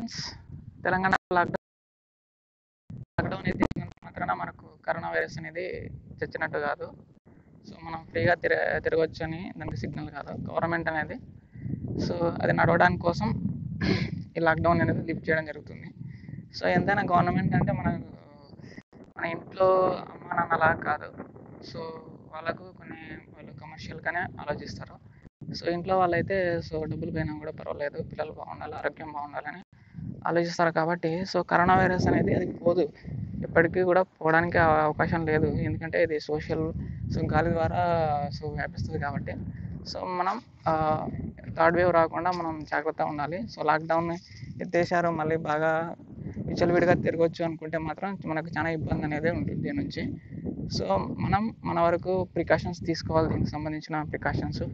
Friends Telangana lockdown lockdown అయితే మాత్రాన మనకు కరోనా వైరస్ అనేది చచ్చినట్టు కాదు. సో మనం ఫ్రీగా తిర తిరగవచ్చు అని దానికి సిగ్నల్ కాదు. గవర్నమెంట్ అనేది. సో అది నడవడానికి కోసం ఈ లాక్డౌన్ అనేది లిఫ్ట్ చేయడం జరుగుతుంది. సో ఎంతైనా గవర్నమెంట్ అంటే మన మన ఇంట్లో అమ్మ నాన్నలా కాదు. సో వాళ్ళకు కొన్ని వాళ్ళు కమర్షియల్గానే ఆలోచిస్తారు. సో ఇంట్లో వాళ్ళైతే సో డబ్బులు పోయినా కూడా పర్వాలేదు. పిల్లలు బాగుండాలి ఆరోగ్యం బాగుండాలని ఆలోచిస్తారు కాబట్టి సో కరోనా వైరస్ అనేది అది పోదు. ఎప్పటికీ కూడా పోవడానికి అవకాశం లేదు. ఎందుకంటే ఇది సోషల్ సో గాలి ద్వారా సో వ్యాపిస్తుంది కాబట్టి. సో మనం థర్డ్ వేవ్ రాకుండా మనం జాగ్రత్తగా ఉండాలి. సో లాక్డౌన్ ఎత్తేసారు మళ్ళీ బాగా విచలవిడిగా తిరగవచ్చు అనుకుంటే మాత్రం మనకు చాలా ఇబ్బంది అనేది ఉంటుంది దీని నుంచి. సో మనం మన వరకు ప్రికాషన్స్ తీసుకోవాలి దీనికి సంబంధించిన ప్రికాషన్స్.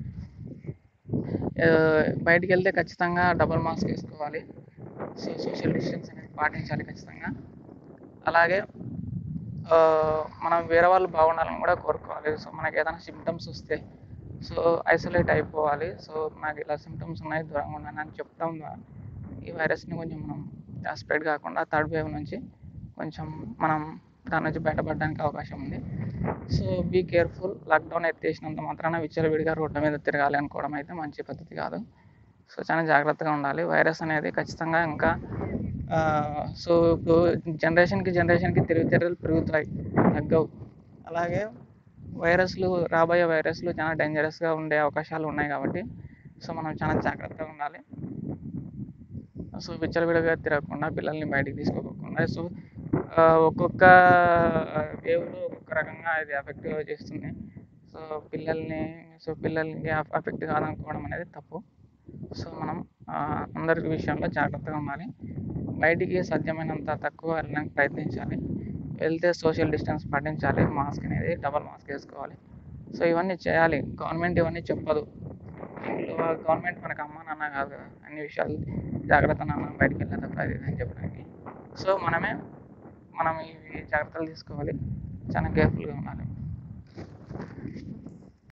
బయటికి వెళ్తే ఖచ్చితంగా డబల్ మాస్క్ వేసుకోవాలి. సోషల్ డిస్టెన్స్ అనేది పాటించాలి ఖచ్చితంగా. అలాగే మనం వేరే వాళ్ళు బాగుండాలని కూడా కోరుకోవాలి. సో మనకి ఏదైనా సిమ్టమ్స్ వస్తే సో ఐసోలేట్ అయిపోవాలి. సో నాకు ఇలా సిమ్టమ్స్ ఉన్నాయి దూరంగా ఉన్నాను అని చెప్పడం ద్వారా ఈ వైరస్ని కొంచెం మనం స్ప్రెడ్ కాకుండా థర్డ్ వేవ్ నుంచి కొంచెం మనం దాని నుంచి బయటపడడానికి అవకాశం ఉంది. సో బీ కేర్ఫుల్ లాక్డౌన్ ఎత్తేసినంత మాత్రాన విచ్చలవిడిగా రోడ్ల మీద తిరగాలి అనుకోవడం అయితే మంచి పద్ధతి కాదు. సో చాలా జాగ్రత్తగా ఉండాలి. వైరస్ అనేది ఖచ్చితంగా ఇంకా సో ఇప్పుడు జనరేషన్కి జనరేషన్కి తెలివితేటలు పెరుగుతాయి. తగ్గవు. అలాగే వైరస్లు రాబోయే వైరస్లు చాలా డేంజరస్గా ఉండే అవకాశాలు ఉన్నాయి కాబట్టి సో మనం చాలా జాగ్రత్తగా ఉండాలి. సో విచ్చలవిడిగా తిరగకుండా పిల్లల్ని బయటికి తీసుకోకుండా సో ఒక్కొక్క వేవ్లో ఒక్కొక్క రకంగా ఇది ఎఫెక్ట్ చేస్తుంది. సో పిల్లల్ని సో పిల్లల్ని అఫెక్ట్ కాదనుకోవడం అనేది తప్పు. సో మనం అందరి విషయంలో జాగ్రత్తగా ఉండాలి. బయటికి సాధ్యమైనంత తక్కువ వెళ్ళడానికి ప్రయత్నించాలి. వెళ్తే సోషల్ డిస్టెన్స్ పాటించాలి. మాస్క్ అనేది డబల్ మాస్క్ వేసుకోవాలి. సో ఇవన్నీ చేయాలి. గవర్నమెంట్ ఇవన్నీ చెప్పదు. గవర్నమెంట్ మనకు అమ్మ నాన్న కాదు కదా. అన్ని విషయాలు జాగ్రత్త నాన్న బయటికి వెళ్ళేటప్పుడు అది అని చెప్పడానికి. సో మనమే మనం ఇవి జాగ్రత్తలు తీసుకోవాలి. చాలా కేర్ఫుల్గా ఉండాలి.